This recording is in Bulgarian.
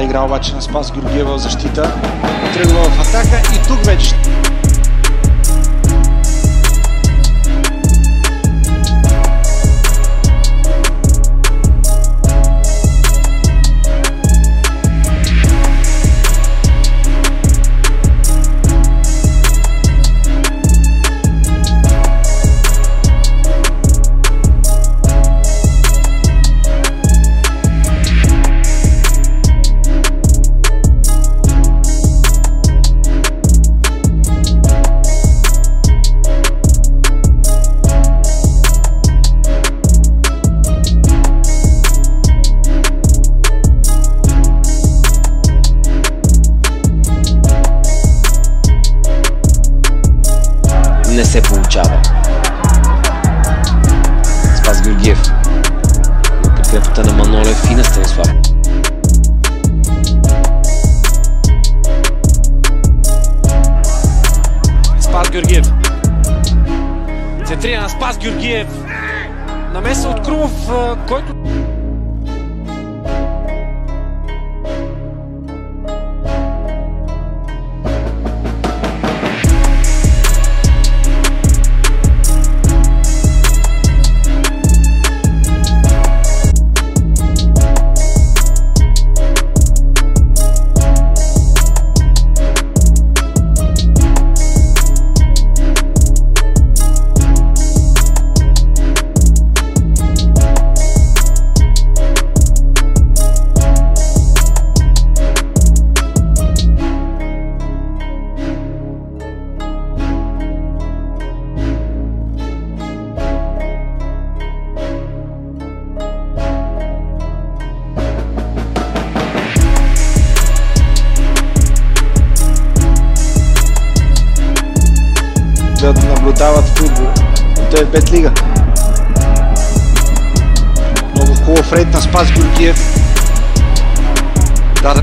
Игра обаче на Спас Георгиев в защита. Тръгва в атака и тук вече не се получава. Спас Георгиев. На подкрепата на Манолев и на Станислав. Спас Георгиев. Центрира на Спас Георгиев. Намеса от Крумов, който... да наблюдават футбол от 9 лига. Много хубав рейд на Спас Георгиев. Даде